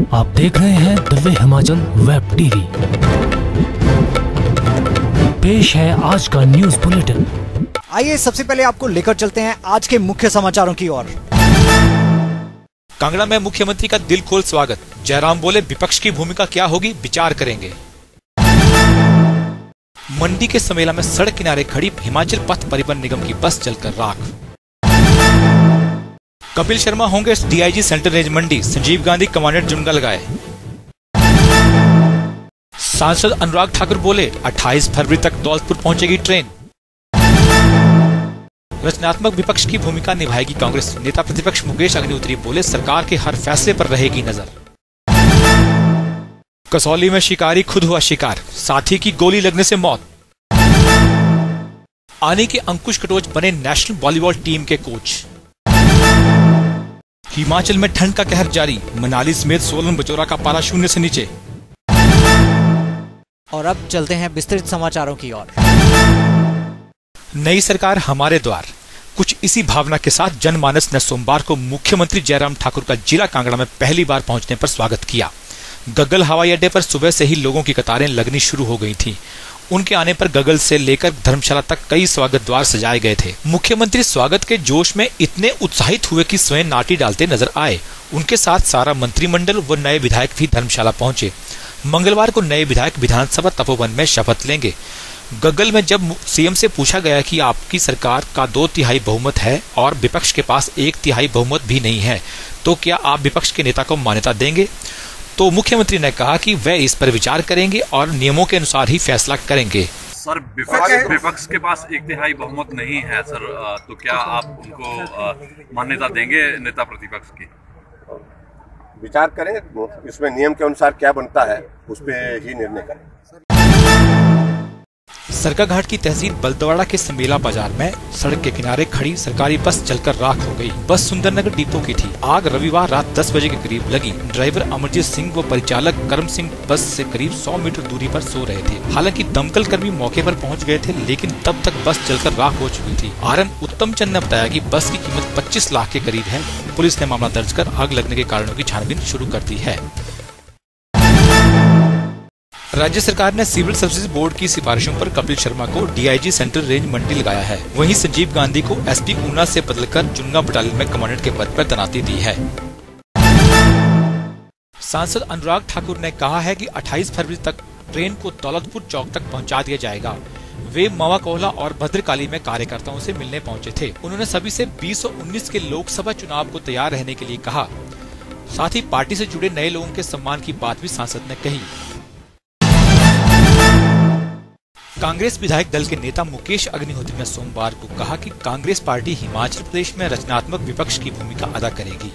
आप देख रहे हैं दिव्य हिमाचल वेब टीवी। पेश है आज का न्यूज़ बुलेटिन। आइए सबसे पहले आपको लेकर चलते हैं आज के मुख्य समाचारों की ओर। कांगड़ा में मुख्यमंत्री का दिल खोल स्वागत। जयराम बोले विपक्ष की भूमिका क्या होगी विचार करेंगे। मंडी के समेला में सड़क किनारे खड़ी हिमाचल पथ परिवहन निगम की बस जलकर राख। कपिल शर्मा होंगे DIG central range Mandi. Sanjeev Gandhi commandant जुमगा लगाए। सांसद अनुराग ठाकुर बोले 28 फरवरी तक दौलतपुर पहुंचेगी ट्रेन। रचनात्मक विपक्ष की भूमिका निभाएगी कांग्रेस। नेता प्रतिपक्ष मुकेश अग्निहोत्री बोले, सरकार के हर फैसले पर रहेगी नज़र। कसौली में शिकारी खुद हुआ शिकार, साथी की गोली लगने से मौत। आने के अंकुश कटोच बने नेशनल वॉलीबॉल टीम के कोच। हिमाचल में ठंड का कहर जारी मनाली समेत सोलन बचौरा का पारा शून्य से नीचे। और अब चलते हैं विस्तृत समाचारों की ओर। नई सरकार हमारे द्वार। कुछ इसी भावना के साथ जनमानस ने सोमवार को मुख्यमंत्री जयराम ठाकुर का जिला कांगड़ा में पहली बार पहुँचने पर स्वागत किया। गगल हवाई अड्डे पर सुबह से ही लोगों की कतारें लगनी शुरू हो गई थी। उनके आने पर गगल से लेकर धर्मशाला तक कई स्वागत द्वार सजाए गए थे। मुख्यमंत्री स्वागत के जोश में इतने उत्साहित हुए कि स्वयं नाटी डालते नज़र आए। उनके साथ सारा मंत्रिमंडल व नए विधायक भी धर्मशाला पहुँचे। मंगलवार को नए विधायक विधानसभा तपोवन में शपथ लेंगे। गगल में जब सीएम से पूछा गया कि आपकी सरकार का दो तिहाई बहुमत है और विपक्ष के पास एक तिहाई बहुमत भी नहीं है तो क्या आप विपक्ष के नेता को मान्यता देंगे? तो मुख्यमंत्री ने कहा कि वह इस पर विचार करेंगे और नियमों के अनुसार ही फैसला करेंगे। सर विपक्ष विपक्ष के पास एक तिहाई बहुमत नहीं है सर तो क्या आप उनको मान्यता देंगे नेता प्रतिपक्ष की? विचार करें इसमें नियम के अनुसार क्या बनता है उस पर ही निर्णय करें। सरकाघाट की तहसील बलदवाड़ा के समेला बाज़ार में सड़क के किनारे खड़ी सरकारी बस जलकर राख हो गई। बस सुंदरनगर डिपो की थी। आग रविवार रात 10 बजे के करीब लगी। ड्राइवर अमरजीत सिंह व परिचालक करम सिंह बस से करीब 100 मीटर दूरी पर सो रहे थे। हालाँकि दमकल कर्मी मौके पर पहुँच गए थे, लेकिन तब तक बस जलकर राख हो चुकी थी। आर उत्तम चंद ने बताया की बस की कीमत 25 लाख के करीब है। पुलिस ने मामला दर्ज कर आग लगने के कारणों की छानबीन शुरू कर दी है। राज्य सरकार ने सिविल सर्विस बोर्ड की सिफारिशों पर कपिल शर्मा को डीआईजी सेंट्रल रेंज मंडी लगाया है। वहीं संजीव गांधी को एसपी ऊना से बदलकर जुन्गा बटालियन में कमांडेंट के पद पर तैनाती दी है। सांसद अनुराग ठाकुर ने कहा है कि 28 फरवरी तक ट्रेन को दौलतपुर चौक तक पहुँचा दिया जाएगा। वे मावा कोहला और भद्रकाली में कार्यकर्ताओं से मिलने पहुँचे थे। उन्होंने सभी से 2019 के लोकसभा चुनाव को तैयार रहने के लिए कहा। साथ ही पार्टी से जुड़े नए लोगों के सम्मान की बात भी सांसद ने कही। कांग्रेस विधायक दल के नेता मुकेश अग्निहोत्री ने सोमवार को कहा कि कांग्रेस पार्टी हिमाचल प्रदेश में रचनात्मक विपक्ष की भूमिका अदा करेगी।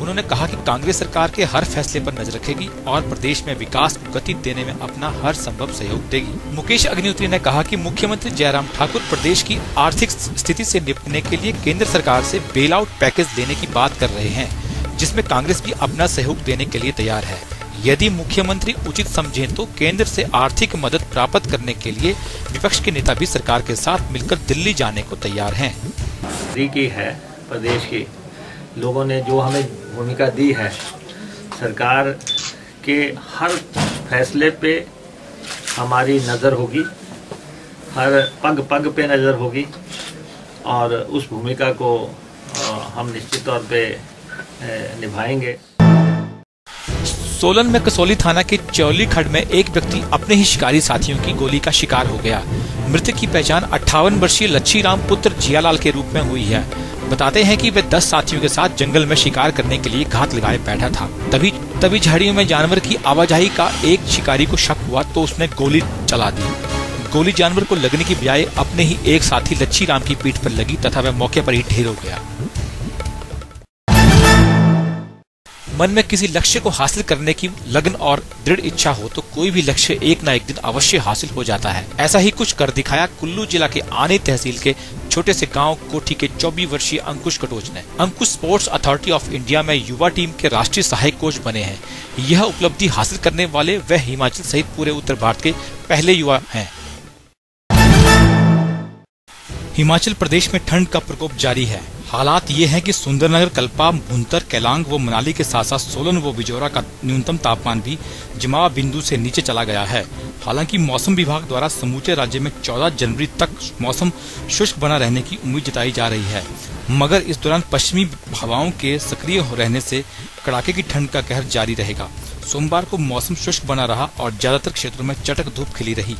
उन्होंने कहा कि कांग्रेस सरकार के हर फैसले पर नज़र रखेगी और प्रदेश में विकास को गति देने में अपना हर संभव सहयोग देगी। मुकेश अग्निहोत्री ने कहा कि मुख्यमंत्री जयराम ठाकुर प्रदेश की आर्थिक स्थिति से निपटने के लिए केंद्र सरकार से बेल आउट पैकेज देने की बात कर रहे हैं, जिसमें कांग्रेस भी अपना सहयोग देने के लिए तैयार है। यदि मुख्यमंत्री उचित समझें तो केंद्र से आर्थिक मदद प्राप्त करने के लिए विपक्ष के नेता भी सरकार के साथ मिलकर दिल्ली जाने को तैयार हैं। की है, प्रदेश की लोगों ने जो हमें भूमिका दी है, सरकार के हर फैसले पे हमारी नज़र होगी, हर पग पग पे नज़र होगी, और उस भूमिका को हम निश्चित तौर पे निभाएँगे सोलन में कसौली थाना के चौली खड़ में एक व्यक्ति अपने ही शिकारी साथियों की गोली का शिकार हो गया। मृतक की पहचान अट्ठावन वर्षीय लच्छी राम पुत्र जियालाल के रूप में हुई है। बताते हैं कि वे दस साथियों के साथ जंगल में शिकार करने के लिए घात लगाए बैठा था। तभी तभी झाड़ियों में जानवर की आवाजाही का एक शिकारी को शक हुआ तो उसने गोली चला दी। गोली जानवर को लगने की बजाय अपने ही एक साथी लच्छी राम की पीठ पर लगी तथा वह मौके पर ही ढेर हो गया। मन में किसी लक्ष्य को हासिल करने की लगन और दृढ़ इच्छा हो तो कोई भी लक्ष्य एक न एक दिन अवश्य हासिल हो जाता है। ऐसा ही कुछ कर दिखाया कुल्लू जिला के आनी तहसील के छोटे से गाँव कोठी के 24 वर्षीय अंकुश कटोच ने। Ankush sports authority of India में युवा टीम के राष्ट्रीय सहायक कोच बने हैं। यह उपलब्धि हासिल करने वाले वह हिमाचल सहित पूरे उत्तर भारत के पहले युवा हैं। हिमाचल प्रदेश में ठंड का प्रकोप जारी है। हालात ये हैं कि सुंदरनगर, कल्पा भुंतर कैलांग, व मनाली के साथ साथ सोलन, व बिजोरा का न्यूनतम तापमान भी जमाव बिंदु से नीचे चला गया है। हालाँकि मौसम विभाग द्वारा समूचे राज्य में 14 जनवरी तक मौसम शुष्क बना रहने की उम्मीद जताई जा रही है। मगर इस दौरान पश्चिमी हवाओं के सक्रिय रहने से कड़ाके की ठंड का कहर जारी रहेगा। सोमवार को मौसम शुष्क बना रहा और ज़्यादातर क्षेत्रों में चटक धूप खिली रही।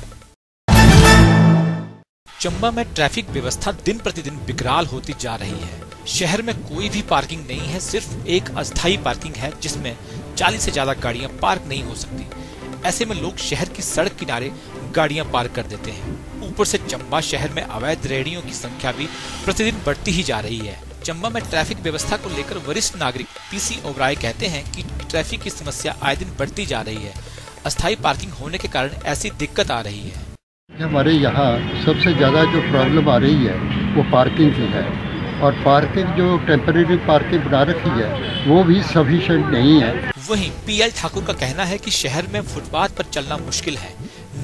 चंबा में ट्रैफ़िक व्यवस्था दिन प्रतिदिन बिकराल होती जा रही है। शहर में कोई भी पार्किंग नहीं है, सिर्फ़ एक अस्थायी पार्किंग है जिसमें 40 से ज़्यादा गाड़ियाँ पार्क नहीं हो सकती। ऐसे में लोग शहर की सड़क किनारे गाड़ियाँ पार्क कर देते हैं। ऊपर से चंबा शहर में अवैध रेहड़ियों की संख्या भी प्रतिदिन बढ़ती ही जा रही है। चंबा में ट्रैफ़िक व्यवस्था को लेकर वरिष्ठ नागरिक पीसी ओबराय कहते हैं कि ट्रैफ़िक की समस्या आए दिन बढ़ती जा रही है। अस्थायी पार्किंग होने के कारण ऐसी दिक्कत आ रही है। हमारे यहाँ सबसे ज़्यादा जो प्रॉब्लम आ रही है, वो पार्किंग की है। और पार्किंग जो टेम्परेरी पार्किंग बना रखी है वो भी सफिशेंट नहीं है। वहीं पीएल ठाकुर का कहना है कि शहर में फुटपाथ पर चलना मुश्किल है।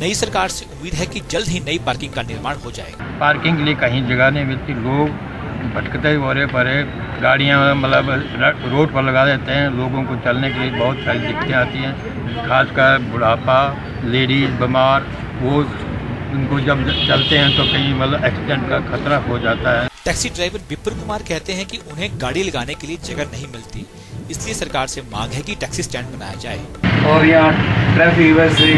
नई सरकार से उम्मीद है कि जल्द ही नई पार्किंग का निर्माण हो जाएगा। पार्किंग के लिए कहीं जगह नहीं मिलती। लोग भटकते बोरे परे गाड़ियाँ मतलब रोड पर लगा देते हैं। लोगों को चलने के लिए बहुत सारी दिक्कतें आती हैं। खासकर बुढ़ापा लेडीज़ बीमार वो उनको जब चलते हैं तो कहीं मतलब एक्सीडेंट का खतरा हो जाता है। टैक्सी ड्राइवर विपुल कुमार कहते हैं कि उन्हें गाड़ी लगाने के लिए जगह नहीं मिलती। इसलिए सरकार से मांग है कि टैक्सी स्टैंड बनाया जाए। और यहाँ ट्रैफ़िक से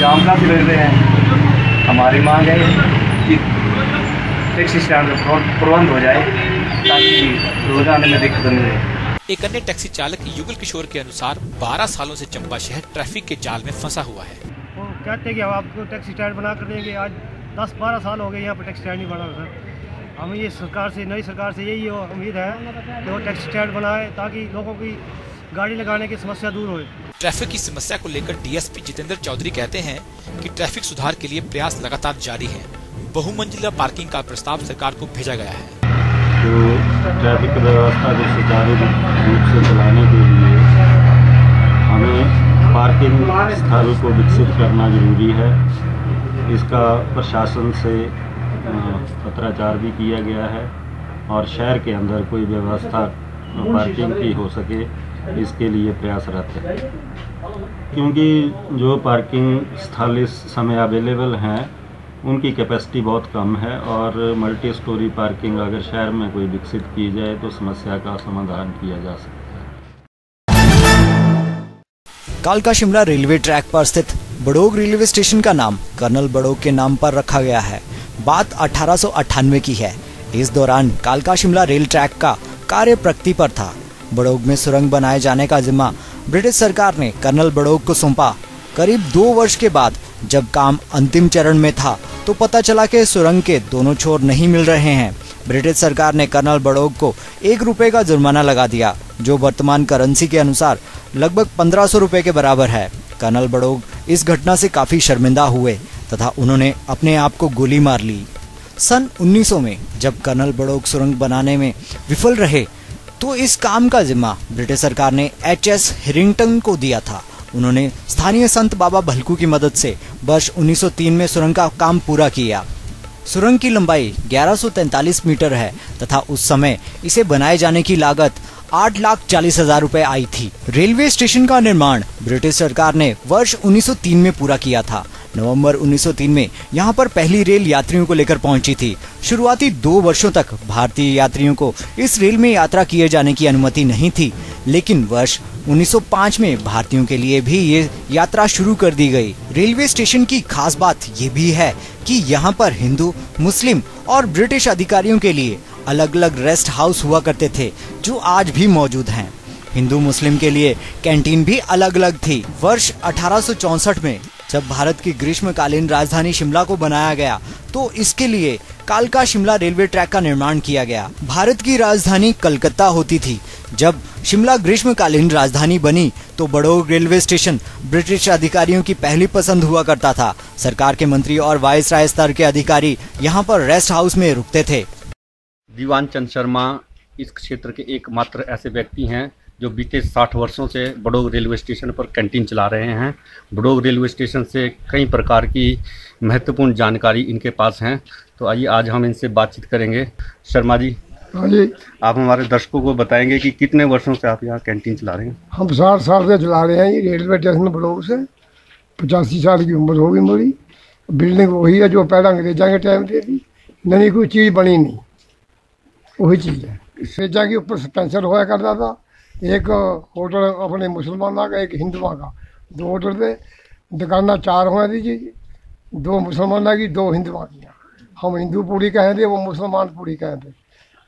जाम काफ़ी लग रहे हैं। हमारी मांग है कि टैक्सी स्टैंड प्रबंध हो जाए ताकि रोज़ाना में दिक्कत नहीं रहे। एक अन्य टैक्सी चालक युगल किशोर के अनुसार 12 सालों से चंबा शहर ट्रैफ़िक के जाल में फंसा हुआ है। वो कहते हैं कि हम आपको टैक्सी स्टैंड बना कर देंगे। आज दस बारह साल हो गए यहाँ पर टैक्सी स्टैंड नहीं बना सर। हमें ये सरकार से नई सरकार से यही उम्मीद है कि वो टैक्सी स्टैंड बनाए ताकि लोगों की गाड़ी लगाने की समस्या दूर हो। ट्रैफ़िक की समस्या को लेकर डीएसपी जितेंद्र चौधरी कहते हैं कि ट्रैफ़िक सुधार के लिए प्रयास लगातार जारी है। बहुमंजिला पार्किंग का प्रस्ताव सरकार को भेजा गया है। तो ट्रैफ़िक व्यवस्था को सुचारू रूप से चलाने के लिए हमें पार्किंग स्थल को विकसित करना ज़रूरी है इसका प्रशासन से पत्राचार भी किया गया है और शहर के अंदर कोई व्यवस्था पार्किंग की हो सके, इसके लिए प्रयासरत है। क्योंकि जो पार्किंग स्थल इस समय अवेलेबल हैं, उनकी कैपेसिटी बहुत कम है और मल्टी स्टोरी पार्किंग अगर शहर में कोई विकसित की जाए तो समस्या का समाधान किया जा सकता है। कालका शिमला रेलवे ट्रैक पर स्थित बड़ोग रेलवे स्टेशन का नाम कर्नल बड़ोग के नाम पर रखा गया है। बात अठारह सौ अठानवे की है। इस दौरान कालका शिमला रेल ट्रैक का कार्य प्रगति पर था। बड़ोग में सुरंग बनाए जाने का जिम्मा ब्रिटिश सरकार ने कर्नल बड़ोग को सौंपा। करीब दो वर्ष के बाद जब काम अंतिम चरण में था तो पता चला कि सुरंग के दोनों छोर नहीं मिल रहे हैं। ब्रिटिश सरकार ने कर्नल बड़ोग को एक रुपए का जुर्माना लगा दिया, जो वर्तमान करेंसी के अनुसार लगभग पंद्रह सौ रूपए के बराबर है। कर्नल बड़ोग इस घटना से काफ़ी शर्मिंदा हुए तथा उन्होंने अपने आप को गोली मार ली। सन 1900 में जब कर्नल बड़ोग सुरंग बनाने में विफल रहे तो इस काम का जिम्मा ब्रिटिश सरकार ने एच एस हिरिंगटन को दिया था। उन्होंने स्थानीय संत बाबा भलकू की मदद से वर्ष 1903 में सुरंग का काम पूरा किया। सुरंग की लंबाई 1143 मीटर है तथा उस समय इसे बनाए जाने की लागत आठ लाख चालीस हज़ार रूपए आई थी। रेलवे स्टेशन का निर्माण ब्रिटिश सरकार ने वर्ष 1903 में पूरा किया था। नवंबर 1903 में यहाँ पर पहली रेल यात्रियों को लेकर पहुँची थी। शुरुआती दो वर्षों तक भारतीय यात्रियों को इस रेल में यात्रा किए जाने की अनुमति नहीं थी। लेकिन वर्ष 1905 में भारतीयों के लिए भी ये यात्रा शुरू कर दी गई। रेलवे स्टेशन की खास बात ये भी है कि यहाँ पर हिंदू, मुस्लिम और ब्रिटिश अधिकारियों के लिए अलग अलग रेस्ट हाउस हुआ करते थे, जो आज भी मौजूद हैं। हिंदू मुस्लिम के लिए कैंटीन भी अलग अलग थी। वर्ष अठारह में जब भारत की ग्रीष्मकालीन राजधानी शिमला को बनाया गया तो इसके लिए कालका शिमला रेलवे ट्रैक का निर्माण किया गया। भारत की राजधानी कलकत्ता होती थी। जब शिमला ग्रीष्मकालीन राजधानी बनी तो बड़ोग रेलवे स्टेशन ब्रिटिश अधिकारियों की पहली पसंद हुआ करता था। सरकार के मंत्री और वाइस राय स्तर के अधिकारी यहाँ पर रेस्ट हाउस में रुकते थे। दीवान चंद शर्मा इस क्षेत्र के एकमात्र ऐसे व्यक्ति हैं जो बीते 60 वर्षों से बड़ोग रेलवे स्टेशन पर कैंटीन चला रहे हैं। बड़ोग रेलवे स्टेशन से कई प्रकार की महत्वपूर्ण जानकारी इनके पास हैं। तो आइए आज हम इनसे बातचीत करेंगे। शर्मा जी हाँ जी। आप हमारे दर्शकों को बताएँगे कि कितने वर्षों से आप यहाँ कैंटीन चला रहे हैं? हम साठ साल से चला रहे हैं ये रेलवे स्टेशन ब्लॉक से। पचासी साल की उम्र होगी मेरी। बिल्डिंग वही है जो पहले अंग्रेजा के टाइम पे थी। नई कोई चीज़ बनी नहीं। वही चीज़ है। अंग्रेजा के ऊपर स्पेंसर होया करता था। एक होटल अपने मुसलमाना का, एक हिंदुआ का। दो होटल थे। दुकाना चार हुआ थी जी। दो मुसलमाना की दो हिंदुआ की हम हिंदू पूरी कहे थे, वो मुसलमान पूरी कहे थे।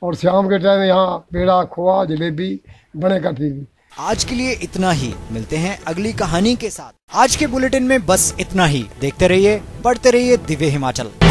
और शाम के टाइम यहाँ पेड़ा, खोआ, जलेबी बने करती थी। आज के लिए इतना ही। मिलते हैं अगली कहानी के साथ। आज के बुलेटिन में बस इतना ही। देखते रहिए, पढ़ते रहिए दिव्य हिमाचल।